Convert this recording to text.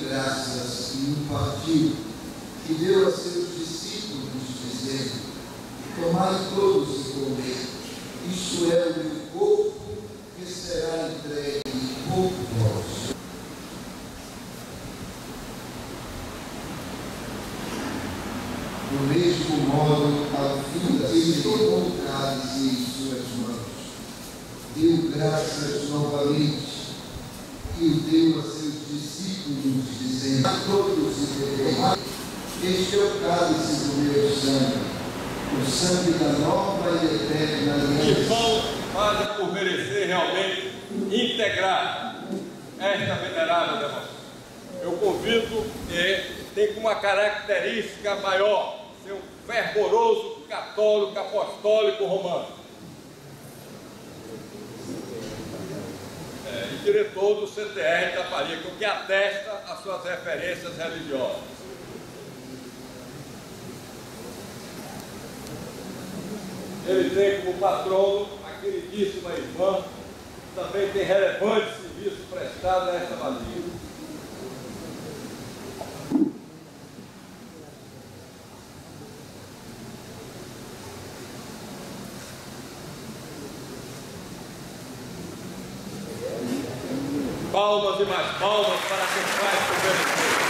de graças e partido que deu a seus discípulos, dizendo: Tomai todos e comei, isso é o meu corpo que será entregue por vós. Do mesmo modo, ao fim da tomou o cálice em suas mãos, deu graças novamente e o deu a seus discípulos, dizendo a todos e beberá. Este é o cálice do meu sangue, o sangue da nova e eterna aliança. Que pão faz por merecer realmente integrar esta venerável devoção. Eu convido, que tem uma característica maior, ser um fervoroso católico apostólico romano. diretor do CTR da Parica, o que atesta as suas referências religiosas. Ele tem como patrono a queridíssima irmã, que também tem relevante serviço prestado a esta malinha. Palmas e mais palmas para quem faz o governo.